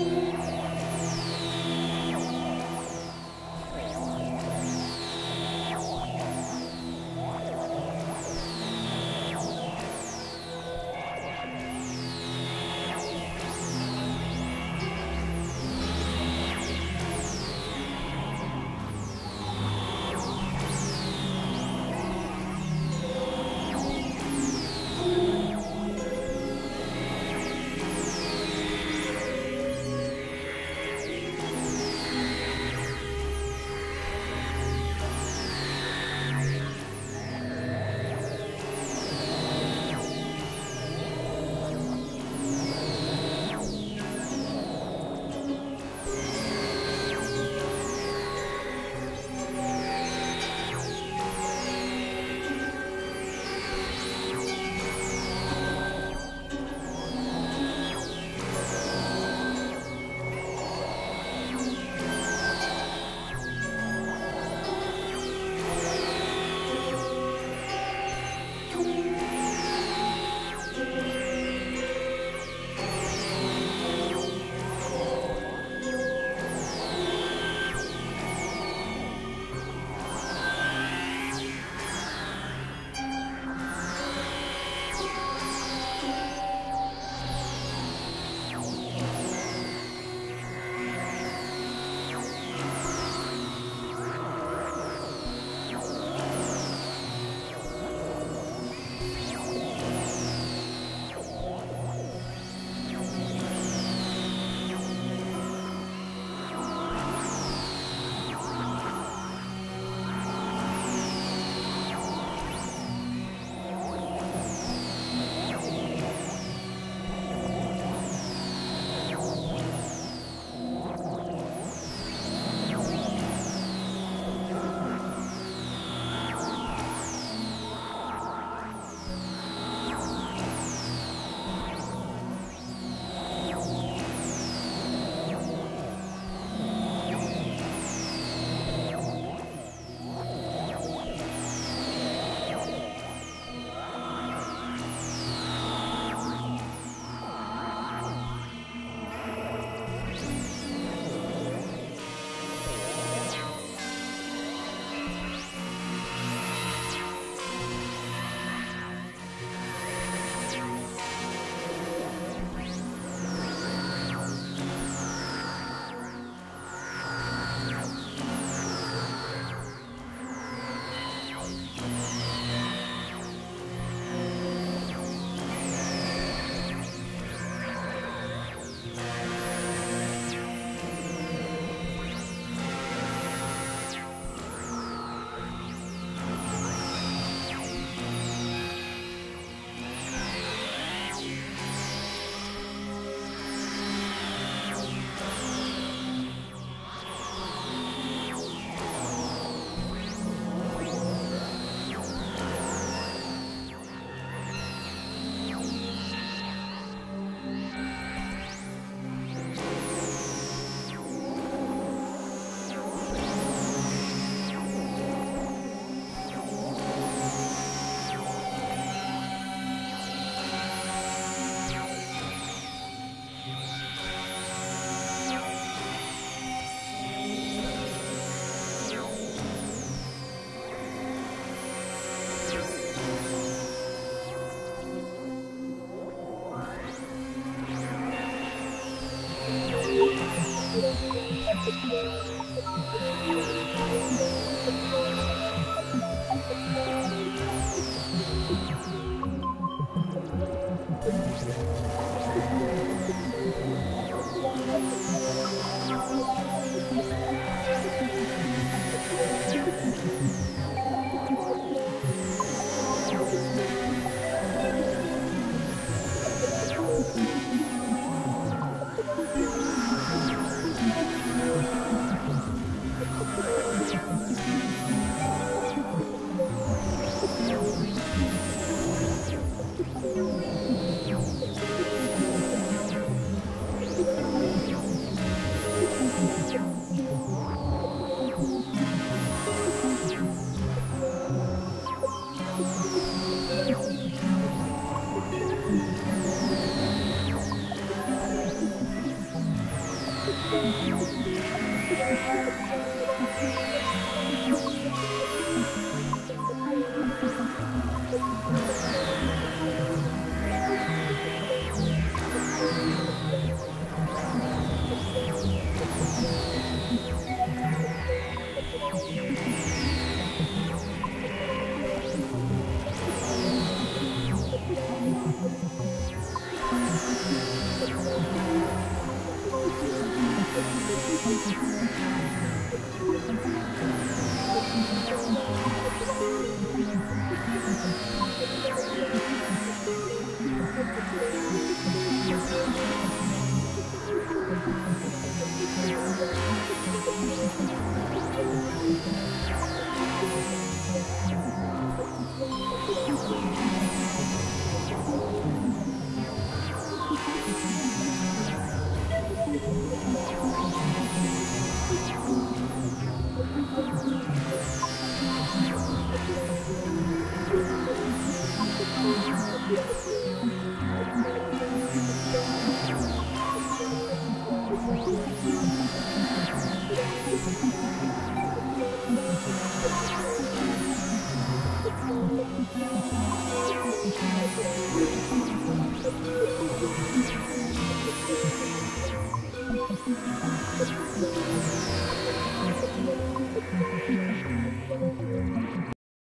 here.